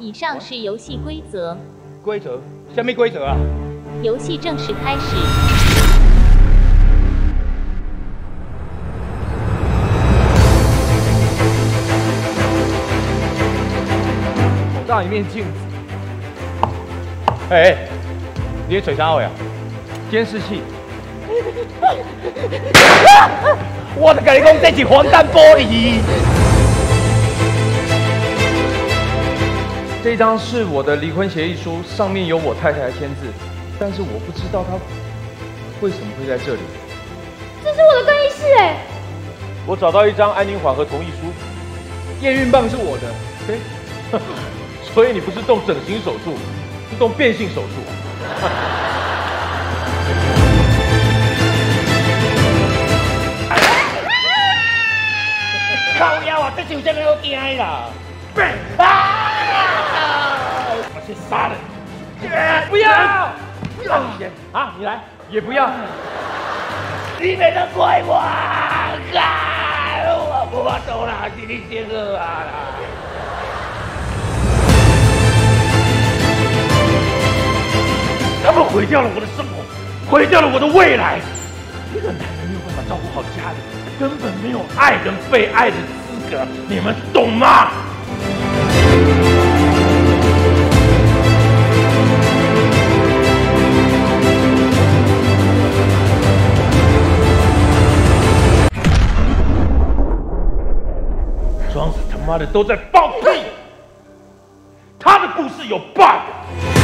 以上是游戏规则，规则？什么规则啊？游戏正式开始。好大一面镜子。哎，你的嘴啥位啊？监视器。我的跟你讲，这是防弹玻璃。这张是我的离婚协议书，上面有我太太的签字，但是我不知道她为什么会在这里。这是我的更衣室哎！我找到一张安宁缓和同意书，验孕棒是我的，所以你不是动整形手术，是动变性手术。靠腰啊！这就这么好惊啦！啊！我去杀人！不要！啊！你来也不要！你没得怪我！我不怕走了，是你先恶啊！他们毁掉了我的生活，毁掉了我的未来。一个男人没有办法照顾好家里，根本没有爱跟被爱的资格，你们懂吗？庄子他妈的都在放屁，他的故事有 bug。